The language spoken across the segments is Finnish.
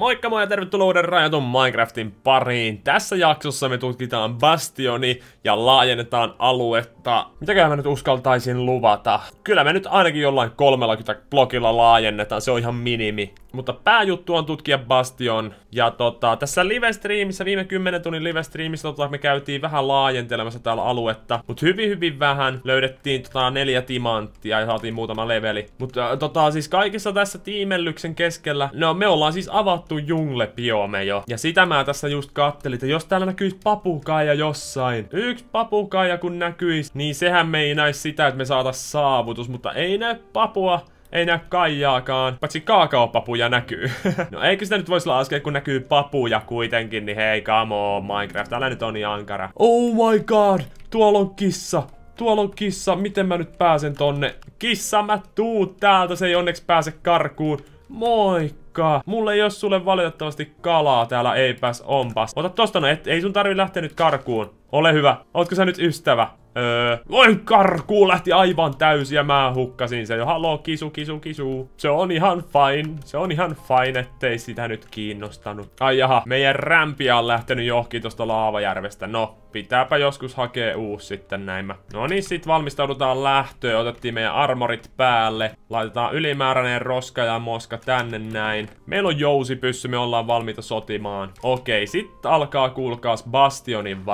Moikka moi ja tervetuloa uuden rajatun Minecraftin pariin. Tässä jaksossa me tutkitaan bastioni ja laajennetaan aluetta. Mitäkään mä nyt uskaltaisin luvata? Kyllä me nyt ainakin jollain 30 blogilla laajennetaan, se on ihan minimi. Mutta pääjuttu on tutkia Bastion. Ja tota, tässä live-streamissä, viime 10 tunnin live-streamissä tota, me käytiin vähän laajentelemassa täällä aluetta. Mutta hyvin hyvin vähän löydettiin tota, neljä timanttia ja saatiin muutama leveli. Mutta tota, siis kaikissa tässä tiimellyksen keskellä, no me ollaan siis avattu junglebiome jo. Ja sitä mä tässä just kattelin, että jos täällä näkyisi papukaija jossain. Yksi papukaija kun näkyisi, niin sehän meinais sitä, että me saatais saavutus, mutta ei näy papua. Ei näy kaijaakaan, paitsi kaakaopapuja näkyy. no eikö sitä nyt voisi laskea, kun näkyy papuja kuitenkin, niin hei, come on, Minecraft, älä nyt on niin ankara. Oh my god, tuolla on kissa. Tuolla on kissa, miten mä nyt pääsen tonne? Kissa, mä tuut täältä, se ei onneksi pääse karkuun. Moikka! Mulle ei oo sulle valitettavasti kalaa täällä, eipäs onpas. Ota tosta no, et, ei sun tarvi lähteä nyt karkuun. Ole hyvä. Ootko sä nyt ystävä? Öö, voi karkuun lähti aivan täysin ja mä hukkasin sen jo. Haloo, kisu, kisu, kisu. Se on ihan fine. Se on ihan fine, ettei sitä nyt kiinnostanut. Ai jaha, meidän rämpiä on lähtenyt johonkin tosta laavajärvestä. No, pitääpä joskus hakea uusi sitten näin No niin, sit valmistaudutaan lähtöön. Otettiin meidän armorit päälle. Laitetaan ylimääräinen roska ja moska tänne näin. Meillä on jousipyssy, me ollaan valmiita sotimaan. Okei, sit alkaa kuulkaas Bastionin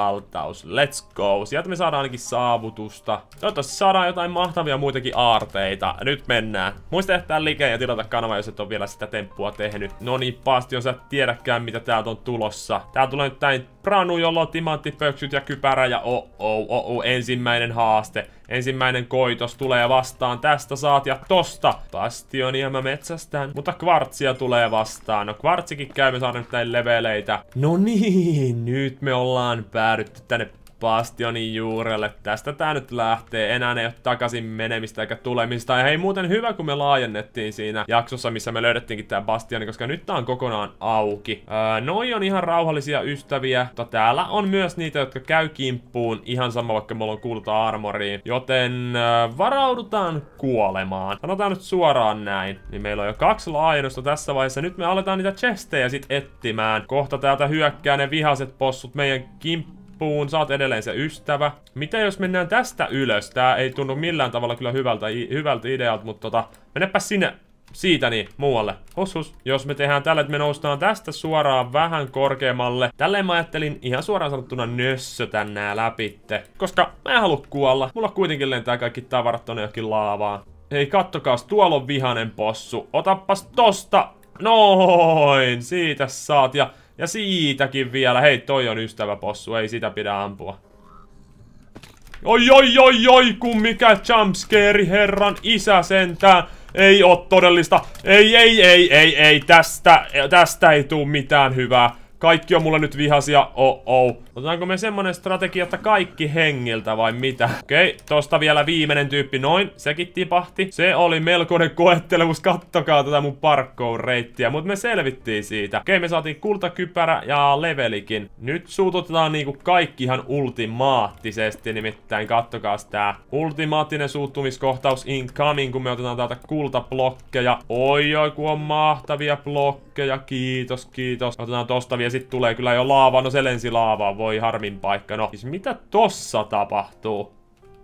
valtaus. Let's go. Sieltä me saadaan ainakin saavutusta. Toivottavasti saadaan jotain mahtavia muitakin aarteita. Nyt mennään. Muista jättää like ja tilata kanava, jos et ole vielä sitä temppua tehnyt. No niin, Bastion, sä et tiedäkään mitä täältä on tulossa. Tää tulee nyt näin Pranu, jolla on timanttipöksyt ja kypärä ja oh oh oh oh ensimmäinen haaste. Ensimmäinen koitos tulee vastaan. Tästä saat ja tosta. Bastionia mä metsästän. Mutta kvartsia tulee vastaan. No kvartsikin käy, me saadaan nyt näin leveleitä. No niin, nyt me ollaan päädytty tänne Bastionin juurelle. Tästä tää nyt lähtee. Enää ei ole takaisin menemistä eikä tulemista. Ja hei, muuten hyvä, kun me laajennettiin siinä jaksossa, missä me löydettiinkin tää Bastioni, koska nyt tää on kokonaan auki. Öö, noi on ihan rauhallisia ystäviä, mutta täällä on myös niitä, jotka käy kimppuun ihan sama, vaikka mulla on kulta armoriin. Joten öö, varaudutaan kuolemaan. Sanotaan nyt suoraan näin. Niin meillä on jo kaksi laajennusta tässä vaiheessa. Nyt me aletaan niitä chestejä sit etsimään. Kohta täältä hyökkää ne vihaset possut meidän kimppuun loppuun, oot edelleen se ystävä. Mitä jos mennään tästä ylös? Tää ei tunnu millään tavalla kyllä hyvältä, hyvältä idealta, mutta tota, mennäpä sinne siitä niin, muualle. Hus, hus. Jos me tehdään tällä, että me noustaan tästä suoraan vähän korkeammalle. Tälleen mä ajattelin ihan suoraan sanottuna nössötän nää läpitte. Koska mä en halua kuolla. Mulla kuitenkin lentää kaikki tavarat tonne johonkin laavaan. Hei, kattokaas, tuolla on vihanen possu. Otappas tosta. Noin, siitä saat. Ja ja siitäkin vielä. Hei, toi on ystäväpossu. Ei sitä pidä ampua. Oi, oi, oi, oi, kun mikä jumpscare, herran isä sentään. Ei oo todellista. Ei, ei, ei, ei, ei. Tästä, tästä ei tuu mitään hyvää. Kaikki on mulle nyt vihasia. Oh oh. Otetaanko me semmonen strategia, että kaikki hengiltä vai mitä? Okei, okay, tosta vielä viimeinen tyyppi. Noin, sekin tipahti. Se oli melkoinen koettelemus. Kattokaa tätä mun parkour-reittiä. Mutta me selvittiin siitä. Okei, okay, me saatiin kultakypärä ja levelikin. Nyt suututetaan niinku kaikki ihan ultimaattisesti. Nimittäin kattokaa tää ultimaattinen suuttumiskohtaus incoming, kun me otetaan täältä kultablokkeja. Oi oi, kun on mahtavia blokkeja. Kiitos, kiitos. Otetaan tosta vielä. Sitten tulee kyllä jo laava. No se lensi laavaan voi harmin paikka. No, siis mitä tossa tapahtuu?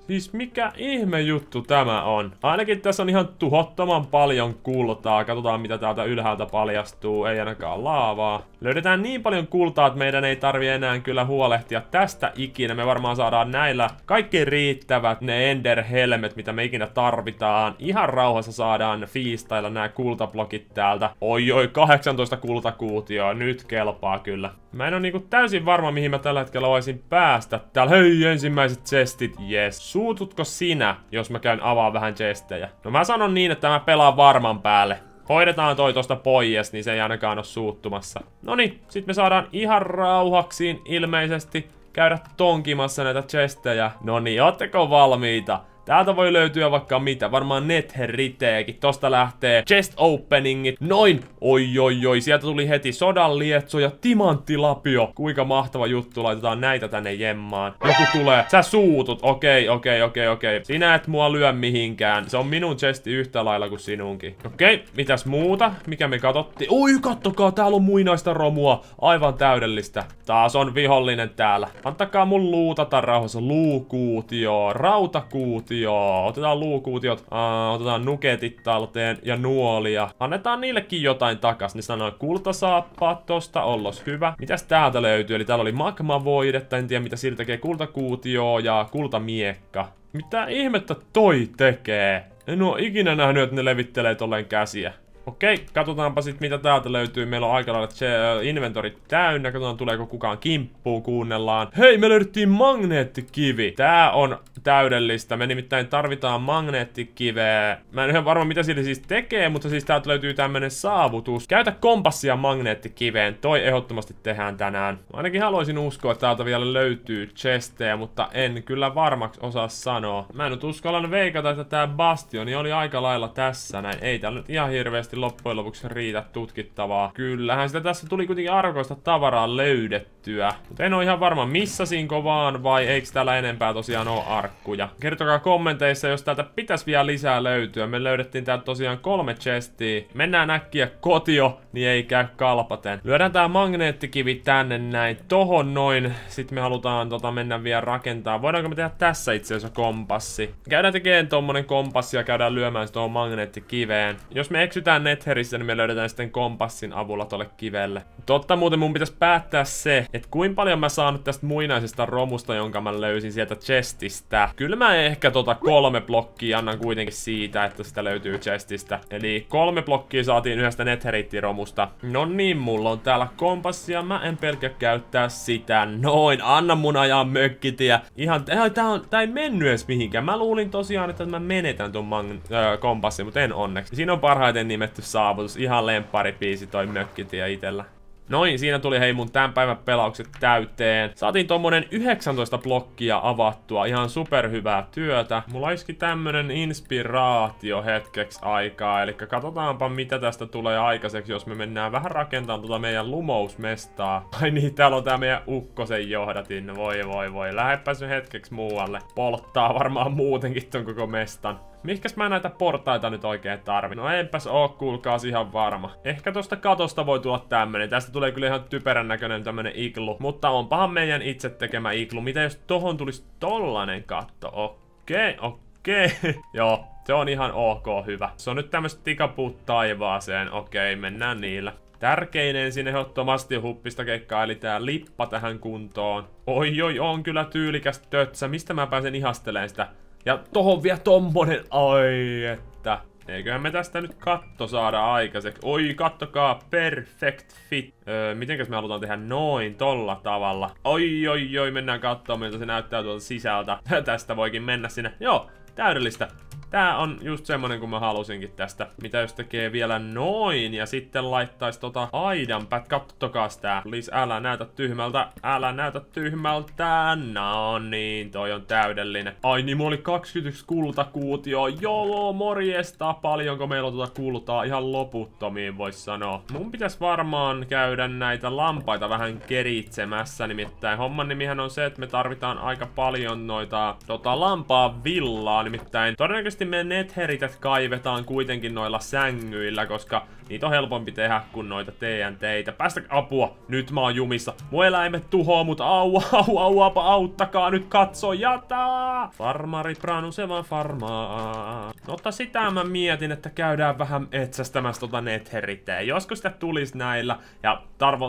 Siis mikä ihme juttu tämä on? Ainakin tässä on ihan tuhottoman paljon kultaa. Katsotaan mitä täältä ylhäältä paljastuu. Ei ainakaan laavaa. Löydetään niin paljon kultaa, että meidän ei tarvi enää kyllä huolehtia tästä ikinä. Me varmaan saadaan näillä kaikki riittävät ne ender helmet, mitä me ikinä tarvitaan. Ihan rauhassa saadaan fiistailla nämä kultablokit täältä. Oi oi, 18 kultakuutioa. Nyt kelpaa kyllä. Mä en ole niinku täysin varma, mihin mä tällä hetkellä voisin päästä. Täällä hei, ensimmäiset chestit, yes. Suututko sinä, jos mä käyn avaa vähän chestejä? No mä sanon niin, että mä pelaan varman päälle. Hoidetaan toi tosta pois, niin se ei ainakaan ole suuttumassa. No niin, sit me saadaan ihan rauhaksiin ilmeisesti käydä tonkimassa näitä chestejä. No niin, ootteko valmiita? Täältä voi löytyä vaikka mitä, varmaan netheriteekin. Tosta lähtee chest openingit. Noin! Oi oi oi, sieltä tuli heti sodan lietso ja timanttilapio. Kuinka mahtava juttu, laitetaan näitä tänne jemmaan. Joku tulee, sä suutut, okei, okei, okei, okei. Sinä et mua lyö mihinkään. Se on minun chesti yhtä lailla kuin sinunkin. Okei, mitäs muuta? Mikä me katsottiin? Oi, kattokaa, täällä on muinaista romua. Aivan täydellistä. Taas on vihollinen täällä. Antakaa mun luutata rauhassa. Luukuutio, rautakuutio. Otetaan luukuutiot, uh, otetaan nuketit talteen ja nuolia. Annetaan niillekin jotain takas. Ne sanoo kultasaappaat tosta, ollos hyvä. Mitäs täältä löytyy? Eli täällä oli magmavoidetta, en tiedä mitä sillä tekee. Kultakuutio ja kultamiekka. Mitä ihmettä toi tekee? En oo ikinä nähnyt, että ne levittelee tolleen käsiä. Okei, katsotaanpa sit mitä täältä löytyy. Meillä on aika lailla inventori täynnä. Katsotaan tuleeko kukaan kimppuun, kuunnellaan. Hei, me löydettiin magneettikivi. Tää on täydellistä. Me nimittäin tarvitaan magneettikiveä. Mä en ihan varma mitä sillä siis tekee, mutta siis täältä löytyy tämmönen saavutus. Käytä kompassia magneettikiveen. Toi ehdottomasti tehdään tänään. Mä ainakin haluaisin uskoa, että täältä vielä löytyy chestejä, mutta en kyllä varmaksi osaa sanoa. Mä en nyt uskalla veikata, että tää bastioni oli aika lailla tässä näin. Ei täällä nyt ihan hirveästi loppujen lopuksi riitä tutkittavaa. Kyllähän sitä tässä tuli kuitenkin arvoista tavaraa löydettyä. Mutta en ole ihan varma, missasinko vaan vai eikö täällä enempää tosiaan ole arkkuja. Kertokaa kommenteissa, jos täältä pitäisi vielä lisää löytyä. Me löydettiin täältä tosiaan kolme chestiä. Mennään äkkiä kotio, niin ei käy kalpaten. Lyödään tää magneettikivi tänne näin, tohon noin. Sitten me halutaan tota mennä vielä rakentaa. Voidaanko me tehdä tässä itse asiassa kompassi? Käydään tekemään tommonen kompassi ja käydään lyömään se tuohon magneettikiveen. Jos me eksytään Netherissä, niin me löydetään sitten kompassin avulla tolle kivelle. Totta muuten mun pitäisi päättää se, että kuinka paljon mä saan nyt tästä muinaisesta romusta, jonka mä löysin sieltä chestistä. Kyllä mä ehkä tota kolme blokkia annan kuitenkin siitä, että sitä löytyy chestistä. Eli kolme blokkia saatiin yhdestä netherite-romusta. No niin, mulla on täällä kompassia, mä en pelkkä käyttää sitä. Noin, anna mun ajaa mökkitiä. Ihan, tää, on, tää ei mennyt edes mihinkään. Mä luulin tosiaan, että mä menetän ton äh, kompassin, mutta en onneksi. Siinä on parhaiten nimetty saavutus. Ihan lempparipiisi toi mökkitie itellä. Noin, siinä tuli hei mun tämän päivän pelaukset täyteen. Saatiin tommonen 19 blokkia avattua, ihan superhyvää työtä. Mulla olisikin tämmönen inspiraatio hetkeksi aikaa, eli katsotaanpa mitä tästä tulee aikaiseksi, jos me mennään vähän rakentamaan tuota meidän lumousmestaa. Ai niin, täällä on tää meidän ukkosen johdatin, voi voi voi, lähepä se hetkeksi muualle. Polttaa varmaan muutenkin ton koko mestan. Mihkäs mä näitä portaita nyt oikein tarvin? No enpäs oo, kuulkaas ihan varma. Ehkä tosta katosta voi tulla tämmönen. Tästä tulee kyllä ihan typerän näköinen tämmönen iglu. Mutta onpahan meidän itse tekemä iglu. Mitä jos tohon tulisi tollanen katto? Okei, okei. Joo, se on ihan ok, hyvä. Se on nyt tämmöset tikapuut taivaaseen. Okei, mennään niillä. Tärkeinen sinne ehdottomasti huppista keikkaa, eli tää lippa tähän kuntoon. Oi oi, on kyllä tyylikäs tötsä. Mistä mä pääsen ihastelemaan sitä? Ja tohon vielä tommonen, ai että. Eiköhän me tästä nyt katto saada aikaiseksi. Oi, kattokaa, perfect fit. Öö, mitenkäs me halutaan tehdä noin, tolla tavalla. Oi, oi, oi, mennään katsomaan, miltä se näyttää tuolta sisältä. tästä voikin mennä sinne. Joo, täydellistä. Tää on just semmonen kuin mä halusinkin tästä. Mitä jos tekee vielä noin ja sitten laittaisi tota aidan pät. Kattokaas tää. Please, älä näytä tyhmältä. Älä näytä tyhmältä. No niin, toi on täydellinen. Ai niin, mulla oli 21 kultakuutio. Joo, morjesta. Paljonko meillä on tuota kultaa? Ihan loputtomiin vois sanoa. Mun pitäisi varmaan käydä näitä lampaita vähän keritsemässä. Nimittäin homman nimihän on se, että me tarvitaan aika paljon noita tota lampaa villaa. Nimittäin todennäköisesti ilmeisesti me netheritet kaivetaan kuitenkin noilla sängyillä, koska niitä on helpompi tehdä kuin noita TNTitä. Päästä apua, nyt mä oon jumissa. Mun eläimet tuhoaa mut, au, au, au, au, auttakaa nyt katsojata! Farmari Pranu, se vaan farmaa. Mutta sitä mä mietin, että käydään vähän etsästämässä tota netheriteä. Josko sitä tulisi näillä, ja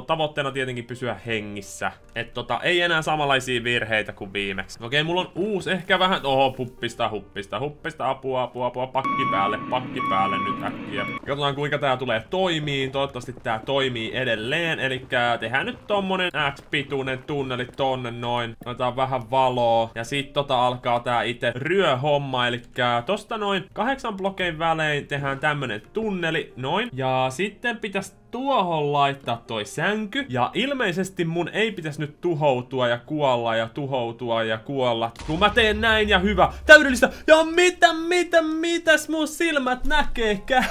tavoitteena tietenkin pysyä hengissä. Et tota, ei enää samanlaisia virheitä kuin viimeksi. Okei, mulla on uusi, ehkä vähän, oho, huppista, huppista, huppista, apua apua, apua, pakki päälle, pakki päälle nyt äkkiä. Katsotaan kuinka tää tulee toimii. Toivottavasti tää toimii edelleen. Eli tehdään nyt tommonen X-pituinen tunneli tonne noin. Otetaan vähän valoa. Ja sit tota alkaa tää itse ryöhomma. Eli tosta noin kahdeksan blokein välein tehdään tämmönen tunneli. Noin. Ja sitten pitäisi tuohon laittaa toi sänky. Ja ilmeisesti mun ei pitäisi nyt tuhoutua ja kuolla ja tuhoutua ja kuolla. Kun mä teen näin ja hyvä. Täydellistä. Ja mitä, mitä, mitäs mun silmät näkeekään?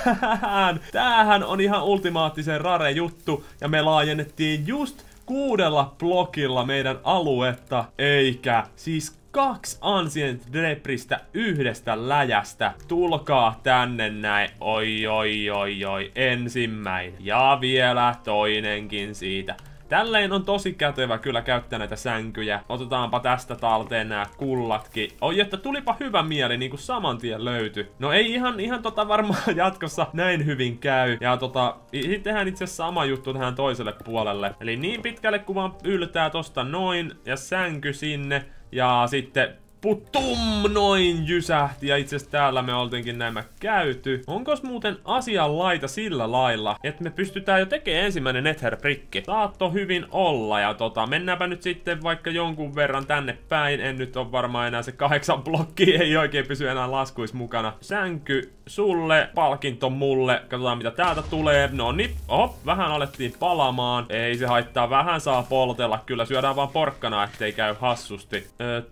Tämähän on ihan ultimaattisen rare juttu. Ja me laajennettiin just kuudella blokilla meidän aluetta, eikä siis kaksi Ancient Depristä yhdestä läjästä. Tulkaa tänne näin. Oi, oi, oi, oi. Ensimmäinen. Ja vielä toinenkin siitä. Tälleen on tosi kätevä kyllä käyttää näitä sänkyjä. Otetaanpa tästä talteen nämä kullatkin. Oi, että tulipa hyvä mieli, niin kuin saman tien löytyi. No ei ihan, ihan tota varmaan jatkossa näin hyvin käy. Ja tota, tehdään itse sama juttu tähän toiselle puolelle. Eli niin pitkälle kuin yltää tosta noin, ja sänky sinne. Ja sitten putum noin jysähti ja itse täällä me oltiinkin nämä käyty. Onkos muuten asian laita sillä lailla, että me pystytään jo tekemään ensimmäinen Nether-prikki? Saatto hyvin olla ja tota, mennäänpä nyt sitten vaikka jonkun verran tänne päin. En nyt ole varmaan enää se kahdeksan blokki, ei oikein pysy enää laskuis mukana. Sänky sulle, palkinto mulle. Katsotaan mitä täältä tulee. No niin, oho, vähän alettiin palamaan. Ei se haittaa, vähän saa poltella. Kyllä syödään vaan porkkana, ettei käy hassusti. Ö,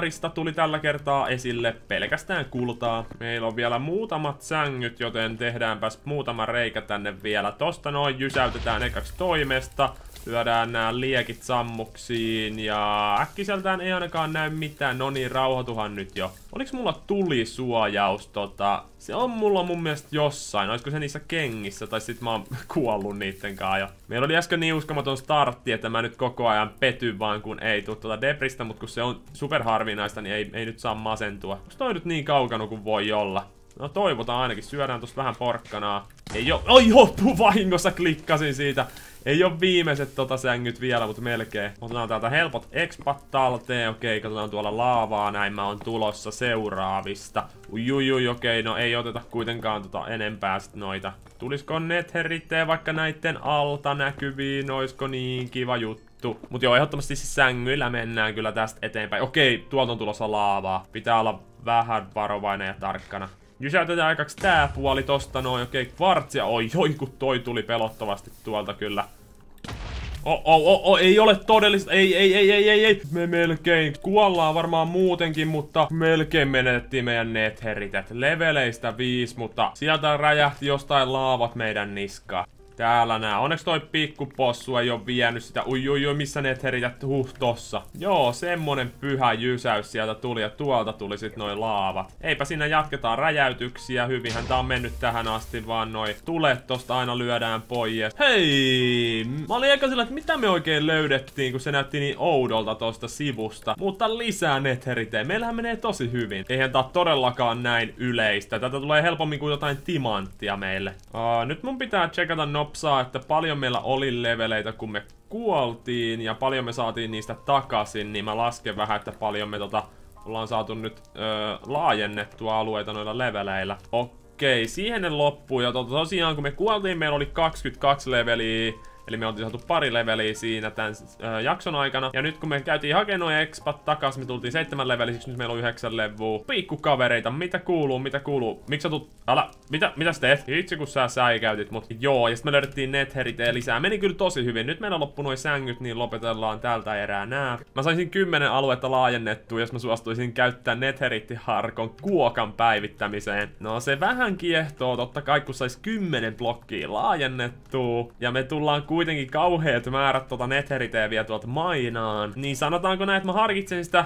tarjouslaarista tuli tällä kertaa esille pelkästään kultaa. Meillä on vielä muutamat sängyt, joten tehdäänpäs muutama reikä tänne vielä. Tosta noin jysäytetään ekaksi toimesta. Lyödään nämä liekit sammuksiin ja äkkiseltään ei ainakaan näy mitään. No niin, rauhoituhan nyt jo. Oliks mulla tulisuojaus tota? Se on mulla mun mielestä jossain. Olisiko se niissä kengissä tai sit mä oon kuollut niitten kanssa jo. Meillä oli äsken niin uskomaton startti, että mä nyt koko ajan petyn vaan kun ei tuu tuota depristä, mutta kun se on superharvinaista, niin ei, ei nyt saa masentua. Onks toi nyt niin kaukana kuin voi olla? No toivotaan ainakin. Syödään tosta vähän porkkanaa. Ei oo... Oi, hoppu vahingossa klikkasin siitä. Ei oo viimeiset tota sängyt vielä, mutta melkein. Otetaan täältä helpot expat talteen. Okei, katsotaan tuolla laavaa. Näin mä oon tulossa seuraavista. Ujujui, okei, no ei oteta kuitenkaan tota enempää sit noita. Tulisko netherrittejä vaikka näitten alta näkyviin? Oisko niin kiva juttu? Mut joo, ehdottomasti siis sängyillä mennään kyllä tästä eteenpäin. Okei, tuolta on tulossa laavaa. Pitää olla vähän varovainen ja tarkkana. Jysäytetään aikaksi tää puoli tosta noin, okei, okay, kvartsia, oi, oi, kun toi tuli pelottavasti tuolta kyllä. Oh, oh, oh, oh, ei ole todellista, ei, ei, ei, ei, ei, ei. Me melkein kuollaan varmaan muutenkin, mutta melkein menetettiin meidän netheritet. Leveleistä viisi, mutta sieltä räjähti jostain laavat meidän niskaan. Täällä nää. Onneksi toi pikkupossu ei oo vienyt sitä. Ui, ui, ui, missä ne herität? Huh, tossa. Joo, semmonen pyhä jysäys sieltä tuli ja tuolta tuli sit noin laavat. Eipä siinä jatketaan räjäytyksiä. Hyvinhän tää on mennyt tähän asti, vaan noi tulet tosta aina lyödään pois. Hei! Mä olin eka sillä, että mitä me oikein löydettiin, kun se näytti niin oudolta tosta sivusta. Mutta lisää netheriteen. Meillähän menee tosi hyvin. Eihän tää todellakaan näin yleistä. Tätä tulee helpommin kuin jotain timanttia meille. Uh, nyt mun pitää checkata no nopsaa, että paljon meillä oli leveleitä, kun me kuoltiin, ja paljon me saatiin niistä takaisin, niin mä lasken vähän, että paljon me tota, ollaan saatu nyt öö, laajennettua alueita noilla leveleillä. Okei, siihen ne loppuu, ja to tosiaan kun me kuoltiin, meillä oli 22 leveliä, Eli me oltiin saatu pari leveliä siinä tämän äh, jakson aikana. Ja nyt kun me käytiin hakemaan expat takas, me tultiin seitsemän levelisiksi, nyt meillä on yhdeksän levua. Pikkukavereita, mitä kuuluu, mitä kuuluu? Miksi sä tulet? Älä, mitä, mitä sä teet? Itse kun sä säikäytit mut. Joo, ja sitten me löydettiin netheriteä lisää. Meni kyllä tosi hyvin. Nyt meillä loppu noin sängyt, niin lopetellaan tältä erää nää. Mä saisin kymmenen aluetta laajennettua, jos mä suostuisin käyttää netheritti-harkon kuokan päivittämiseen. No se vähän kiehtoo, totta kai kun sais kymmenen blokkia laajennettua. Ja me tullaan kuitenkin kauheat määrät tota netheriteeviä tuolta mainaan. Niin sanotaanko näin, että mä harkitsen sitä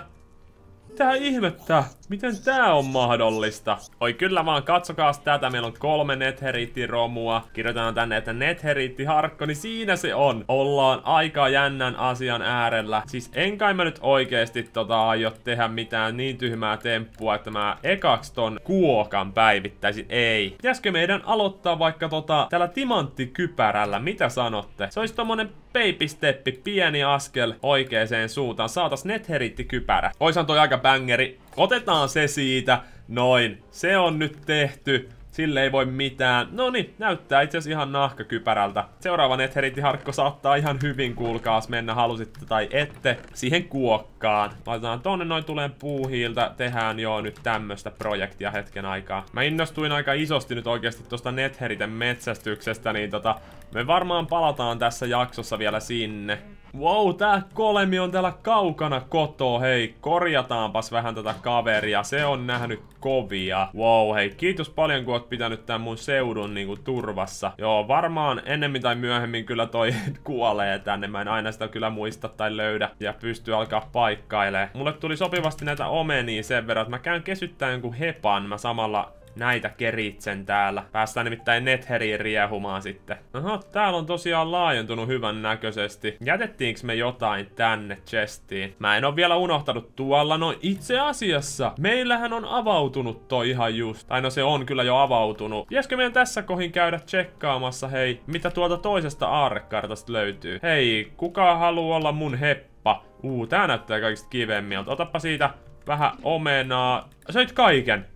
Tää ihmettä, miten tää on mahdollista? Oi kyllä vaan, katsokaa tätä, meillä on kolme netheriittiromua. Kirjoitetaan tänne, että netheriittiharkko, niin siinä se on. Ollaan aika jännän asian äärellä. Siis en kai mä nyt oikeesti tota aio tehdä mitään niin tyhmää temppua, että mä ekaks ton kuokan päivittäisin. Ei. Pitäisikö meidän aloittaa vaikka tota tällä timanttikypärällä? Mitä sanotte? Se olisi tommonen baby steppi, pieni askel oikeaan suuntaan. Saatas netheriittikypärä. Oishan toi aika bangeri. Otetaan se siitä. Noin. Se on nyt tehty. Sille ei voi mitään. No niin, näyttää itse asiassa ihan nahkakypärältä. Seuraava Netheriti-harkko saattaa ihan hyvin, kuulkaas, mennä halusitte tai ette, siihen kuokkaan. Laitetaan tonne noin tuleen puuhiiltä. Tehdään jo nyt tämmöstä projektia hetken aikaa. Mä innostuin aika isosti nyt oikeasti tosta Netheriten metsästyksestä, niin tota, me varmaan palataan tässä jaksossa vielä sinne. Wow, tää kolemi on täällä kaukana kotoa, hei, korjataanpas vähän tätä kaveria, se on nähnyt kovia. Wow, hei, kiitos paljon kun oot pitänyt tän mun seudun niinku turvassa. Joo, varmaan ennemmin tai myöhemmin kyllä toi kuolee tänne, mä en aina sitä kyllä muista tai löydä ja pysty alkaa paikkailemaan. Mulle tuli sopivasti näitä omenia sen verran, että mä käyn kesyttämään jonkun hepan, mä samalla näitä keritsen täällä. Päästään nimittäin Netheriin riehumaan sitten. Aha, täällä on tosiaan laajentunut hyvän näköisesti. Jätettiinkö me jotain tänne chestiin? Mä en oo vielä unohtanut tuolla. No itse asiassa, meillähän on avautunut toi ihan just. Tai no se on kyllä jo avautunut. Pitäisikö meidän tässä kohin käydä tsekkaamassa, hei, mitä tuolta toisesta aarrekartasta löytyy? Hei, kuka haluaa olla mun heppa? Uu, tää näyttää kaikista kivemmiltä. Otappa siitä vähän omenaa. Söit kaiken.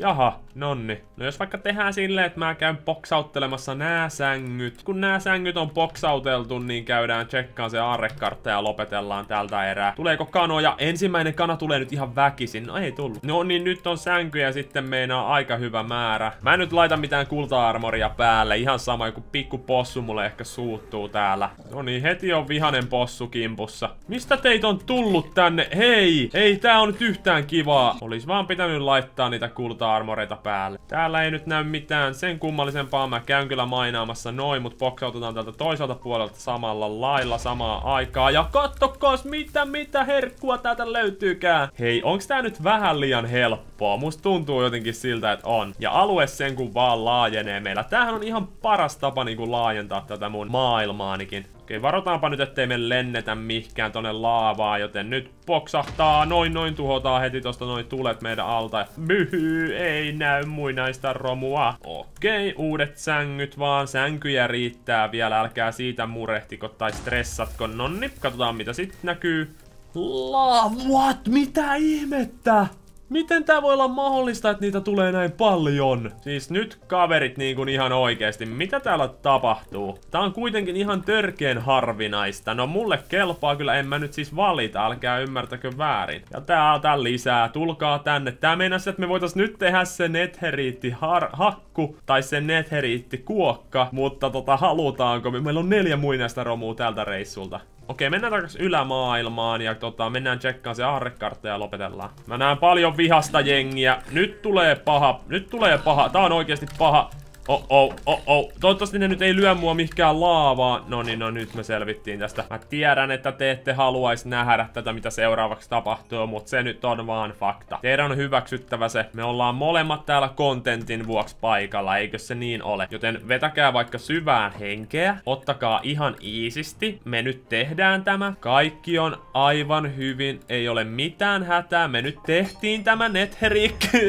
Jaha, nonni. No jos vaikka tehdään silleen, että mä käyn boksauttelemassa nää sängyt. Kun nää sängyt on boksauteltu, niin käydään tsekkaan se aarrekartta ja lopetellaan tältä erää. Tuleeko kanoja? Ensimmäinen kana tulee nyt ihan väkisin. No ei tullut. No niin, nyt on sänkyjä sitten meinaa aika hyvä määrä. Mä en nyt laita mitään kulta-armoria päälle. Ihan sama, joku pikku possu mulle ehkä suuttuu täällä. No niin, heti on vihanen possu kimpussa. Mistä teitä on tullut tänne? Hei! Ei tää on nyt yhtään kivaa. Olis vaan pitänyt laittaa niitä kulta-armoreita päälle. Täällä ei nyt näy mitään sen kummallisempaa. Mä käyn kyllä mainaamassa noin, mut boksautetaan täältä toiselta puolelta samalla lailla samaa aikaa. Ja kattokas mitä, mitä herkkua täältä löytyykään. Hei, onks tää nyt vähän liian helppoa? Musta tuntuu jotenkin siltä, että on. Ja alue sen kun vaan laajenee meillä. Tämähän on ihan paras tapa niinku laajentaa tätä mun maailmaanikin. Okei, varotaanpa nyt, ettei me lennetä mihkään tonne laavaa, joten nyt poksahtaa, noin noin tuhotaan heti tosta noin tulet meidän alta. Myhy, ei näy muinaista romua. Okei, uudet sängyt vaan, sänkyjä riittää vielä, älkää siitä murehtiko tai stressatko. Nonni, katsotaan mitä sit näkyy. La, what? Mitä ihmettä? Miten tää voi olla mahdollista, että niitä tulee näin paljon? Siis nyt kaverit niin kuin ihan oikeesti, mitä täällä tapahtuu? Tää on kuitenkin ihan törkeen harvinaista. No mulle kelpaa kyllä, en mä nyt siis valita, älkää ymmärtäkö väärin. Ja tää on tää lisää, tulkaa tänne. Tää meinas, että me voitais nyt tehdä se netheriitti hakku tai se netheriitti kuokka, mutta tota halutaanko? Meillä on neljä muinaista romua tältä reissulta. Okei, mennään takas ylämaailmaan ja tota, mennään tsekkaan se aarrekartta ja lopetellaan. Mä näen paljon vihasta jengiä. Nyt tulee paha. Nyt tulee paha. Tää on oikeasti paha. Oh oh, oh oh. Toivottavasti ne nyt ei lyö mua mihinkään laavaan. No niin, no nyt me selvittiin tästä. Mä tiedän, että te ette haluaisi nähdä tätä, mitä seuraavaksi tapahtuu, mutta se nyt on vaan fakta. Teidän on hyväksyttävä se. Me ollaan molemmat täällä kontentin vuoksi paikalla, eikö se niin ole? Joten vetäkää vaikka syvään henkeä. Ottakaa ihan iisisti. Me nyt tehdään tämä. Kaikki on aivan hyvin. Ei ole mitään hätää. Me nyt tehtiin tämä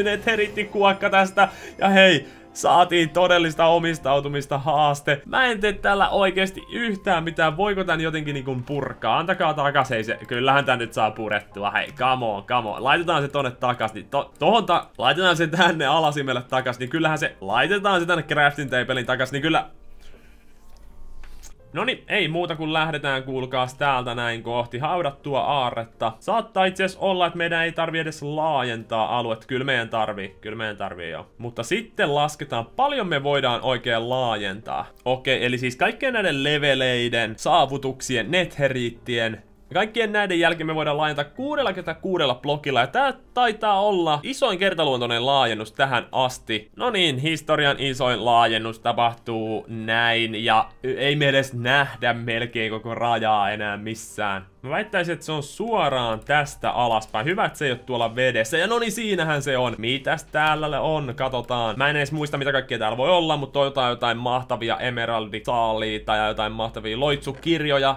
netheritti kuokka tästä. Ja hei, Saatiin todellista omistautumista haaste. Mä en tee tällä oikeasti yhtään mitään. Voiko tän jotenkin niinku purkaa? Antakaa takas, hei se. Kyllähän tän nyt saa purettua. Hei, come on, come on. Laitetaan se tonne takas. Niin to tohon ta laitetaan se tänne alasimelle takas. Niin kyllähän se laitetaan se tänne crafting tablein takas. Niin kyllä No niin, ei muuta kuin lähdetään kuulkaas täältä näin kohti haudattua aarretta. Saattaa itse olla, että meidän ei tarvi edes laajentaa aluetta. Kyllä meidän tarvii, kyllä meidän tarvii jo. Mutta sitten lasketaan, paljon me voidaan oikein laajentaa. Okei, eli siis kaikkien näiden leveleiden, saavutuksien, netheriittien, ja kaikkien näiden jälkeen me voidaan laajentaa 66 blokilla, ja tää taitaa olla isoin kertaluontoinen laajennus tähän asti. No niin, historian isoin laajennus tapahtuu näin, ja ei me edes nähdä melkein koko rajaa enää missään. Mä väittäisin, että se on suoraan tästä alaspäin. Hyvä, että se ei ole tuolla vedessä. Ja no niin, siinähän se on. Mitäs täällä on? Katsotaan. Mä en edes muista, mitä kaikkea täällä voi olla, mutta toivotaan jotain mahtavia emeraldisaaliita ja jotain mahtavia loitsukirjoja.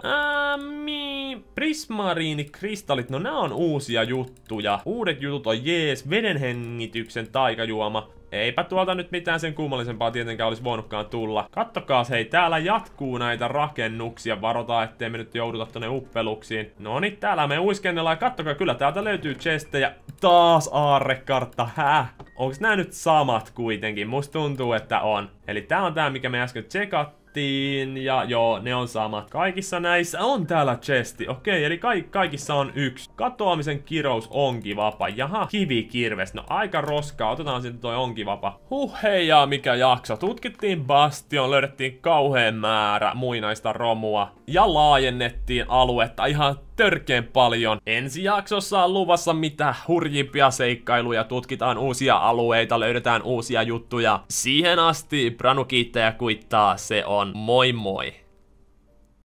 Ähm, prismariinikristallit, no nämä on uusia juttuja. Uudet jutut on jees, vedenhengityksen taikajuoma. eipä tuolta nyt mitään sen kummallisempaa tietenkään olisi voinutkaan tulla. Kattokaa, hei, täällä jatkuu näitä rakennuksia. Varotaan, ettei me nyt jouduta tonne uppeluksiin. No niin, täällä me uiskennellaan. Kattokaa, kyllä täältä löytyy chestejä. Taas aarrekartta, häh? Onks nää nyt samat kuitenkin? Musta tuntuu, että on. Eli tää on tää, mikä me äsken tsekattiin chestiin, ja joo, ne on samat. Kaikissa näissä on täällä chesti, okei, eli ka kaikissa on yksi. Katoamisen kirous onkin vapa, jaha, kivikirves, no aika roskaa, otetaan sitten toi onkin vapa. Huh, hei ja mikä jakso, tutkittiin bastion, löydettiin kauheen määrä muinaista romua, ja laajennettiin aluetta. Ihan törkeen paljon. Ensi jaksossa on luvassa mitä hurjimpia seikkailuja, tutkitaan uusia alueita, löydetään uusia juttuja. Siihen asti Branu kiittää ja kuittaa, se on moi moi!